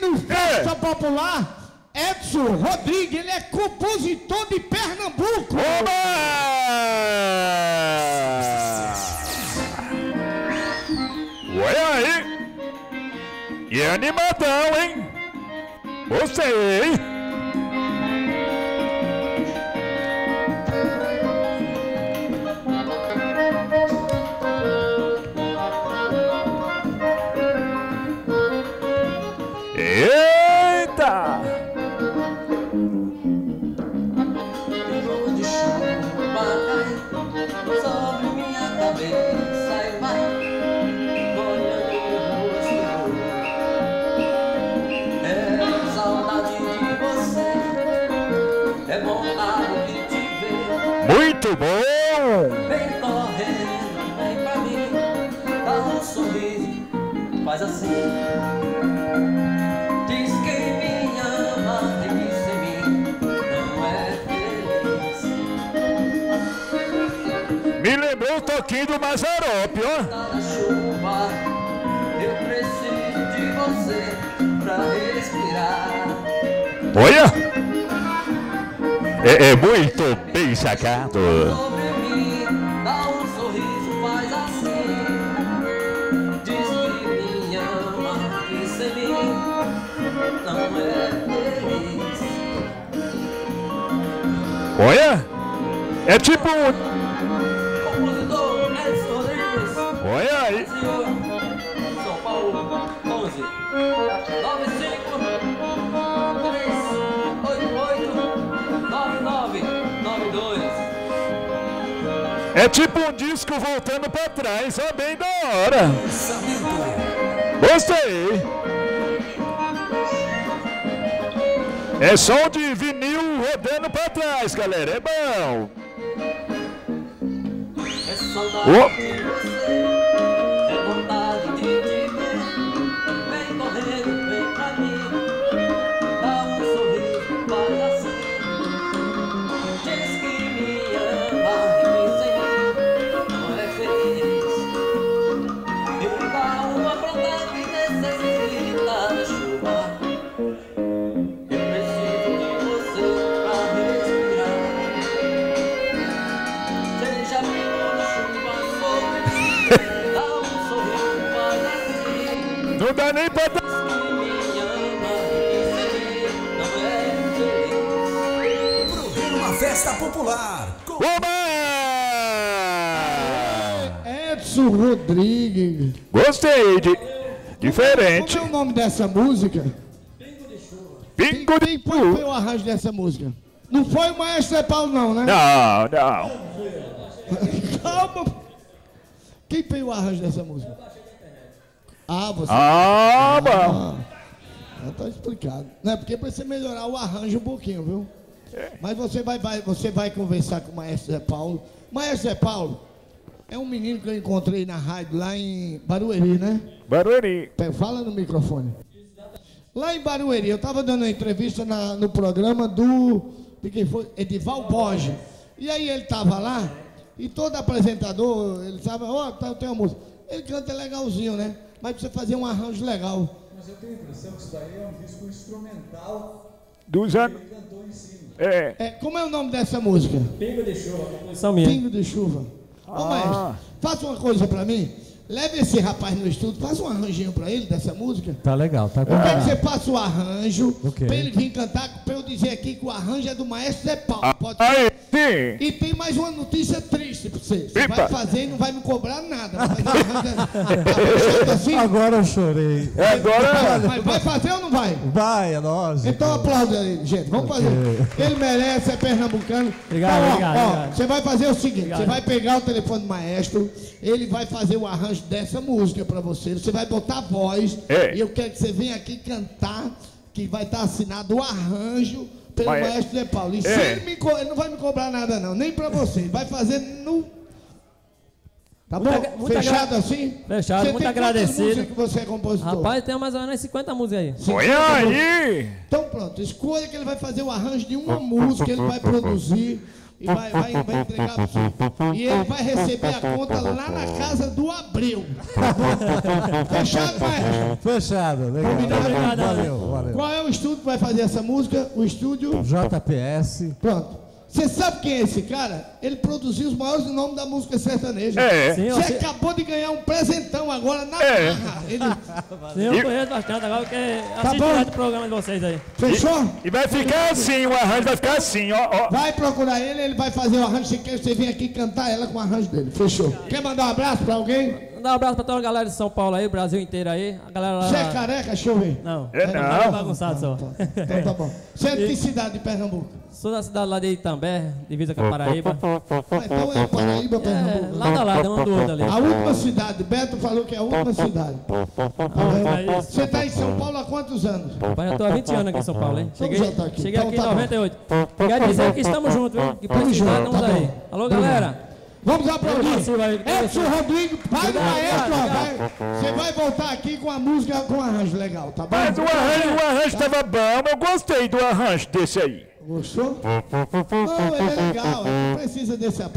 no Festa Popular, Edson Rodrigues, ele é compositor de Pernambuco. Oba! Olha aí! E é animadão, hein? Gostei! Eita! É vontade de te ver. Muito bom! Vem correndo, vem pra mim, dá um sorriso, faz assim. Diz que me ama e que sem mim não é feliz. Me lembrou o toquinho do Mazarope, ó. Tá na chuva, eu preciso de você pra respirar. Olha! É, é muito bem sacado. Olha! É tipo. Olha aí! São Paulo, 11 95 É tipo um disco voltando pra trás, ó, bem da hora. Gostei. É som de vinil rodando pra trás, galera. É bom. É saudade Ô. de Não dá nem pra. Programa Festa Popular. Com Oba! Edson Rodrigues. Gostei de. Diferente. Como é o nome dessa música? Pingo de Quem foi, foi chu. o arranjo dessa música? Não foi o Maestro Zé Paulo, não, né? Não, não. Calma. Quem fez o arranjo dessa música? Ah, você. Ah, bom. Já tá explicado. Não é porque precisa melhorar o arranjo um pouquinho, viu? Mas você vai, vai, você vai conversar com o Maestro Zé Paulo. Maestro Zé Paulo é um menino que eu encontrei na rádio lá em Barueri, né? Barueri. Fala no microfone. Lá em Barueri, eu estava dando uma entrevista na- no programa do. De quem foi? Edival Borges. E aí ele estava lá, e todo apresentador, ele sabe, ó, tá, tem uma música. Ele canta legalzinho, né? Mas precisa fazer um arranjo legal. Mas eu tenho a impressão que isso daí é um disco instrumental Dos que anos. ele cantou em cima. É. É, como é o nome dessa música? Pingo de chuva, composição minha. Pingo de chuva. Ô, Ah. maestro, faça uma coisa pra mim. Leve esse rapaz no estúdio, faça um arranjinho pra ele dessa música. Tá legal, tá Eu quero que você faça o arranjo, Ok. pra ele vir cantar, pra eu dizer aqui que o arranjo é do maestro Zé Paulo. Pode ser? Sim. E tem mais uma notícia triste pra você. Você vai fazer e não vai me cobrar nada. Tá assim? Agora eu chorei. É Agora. Mas vai fazer ou não vai? Vai, é lógico. Então aplauda ele, gente. Vamos fazer. Ele merece, é pernambucano. Obrigado, Então, ó, obrigado, ó, obrigado. Você vai fazer o seguinte: você vai pegar o telefone do maestro, ele vai fazer o arranjo dessa música pra você. Você vai botar a voz. É. E eu quero que você venha aqui cantar, que vai estar assinado o arranjo pelo Mas- maestro Zé Paulo. E se É. ele, me ele não vai me cobrar nada, não, nem pra você. Vai fazer no. Tá bom? Muito Fechado assim? Fechado, Você muito tem agradecido. que você é compositor? Rapaz, tem mais ou menos 50 músicas aí. Olha aí. Então pronto, escolha que ele vai fazer o arranjo de uma música, ele vai produzir E vai, vai, vai entregar você. E ele vai receber a conta lá na casa do Abreu. Bom? Fechado, maestro? Fechado, legal. Combinado? Valeu, valeu. Qual é o estúdio que vai fazer essa música? O estúdio. JPS. Pronto. Você sabe quem é esse cara? Ele produziu os maiores nomes da música sertaneja. É. Sim, Você sei- acabou de ganhar um presentão agora na É. barra. Ele... sim, eu conheço bastante agora, porque assisto bom. o programa de vocês aí. Fechou? E vai ficar assim, o arranjo vai ficar assim, ó. ó. Vai procurar ele, ele vai fazer o arranjo. Se quer, você vem aqui cantar ela com o arranjo dele. Fechou. Quer mandar um abraço pra alguém? Mandar um abraço pra toda a galera de São Paulo aí, Brasil inteiro aí. A galera lá. Você é careca? Deixa eu ver. Não, É, tá não. bagunçado só. Então tá bom. Você é de que cidade de Pernambuco? Sou da cidade lá de Itambé, divisa com a Paraíba. Ah, então é Paraíba, É, Pernambuco. lado a lado, um do outro ali. A última cidade. Beto falou que é a última cidade. É isso. Você está em São Paulo há quantos anos? Rapaz, já tô há 20 anos aqui em São Paulo, hein? Cheguei, já tá aqui. cheguei Então aqui tá em bom. 98. Quer dizer que estamos juntos, viu? Que precisar, estamos tá aí. bom. Alô, galera. Vamos aplaudir. Edson Rodrigo, pai do maestro, vai- Você vai voltar aqui com a música com arranjo legal, tá bom? Mas o arranjo, o arranjo tava bom, eu gostei do arranjo desse aí. Gostou? Não, é legal, não precisa desse apoio.